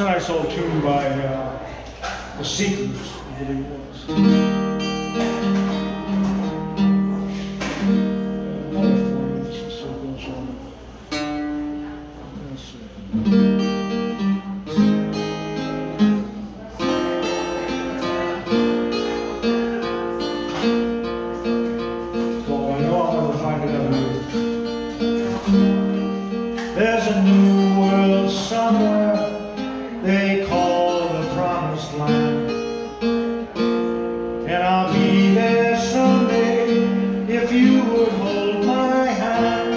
Nice old tune by uh, the Seekers, I believe it was. And I'll be there someday if you would hold my hand.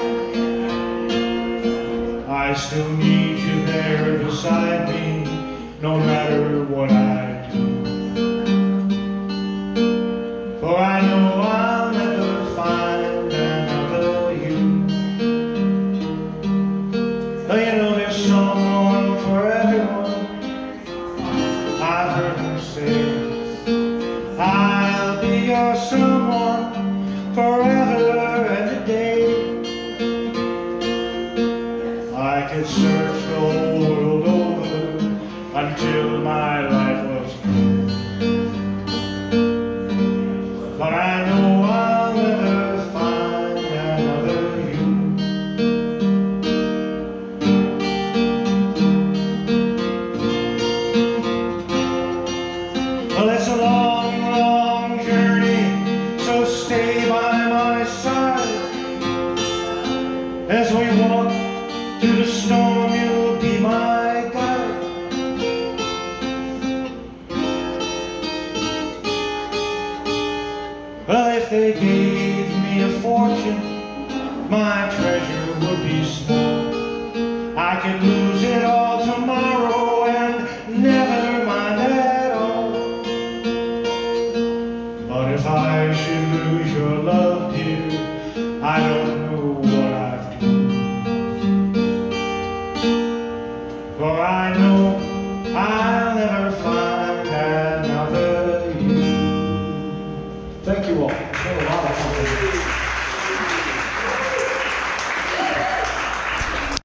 I still need you there beside me, no matter what I do. For I know I'll never find another you. Oh, you know I'll be your someone forever and a day. I could search the by my side. As we walk through the storm, you'll be my guide. Well, if they gave me a fortune, my treasure would be small. I could lose it all tomorrow and never mind at all. But if I should lose your love, dear, I don't know what I've done. For I know I'll never find another you. Thank you all.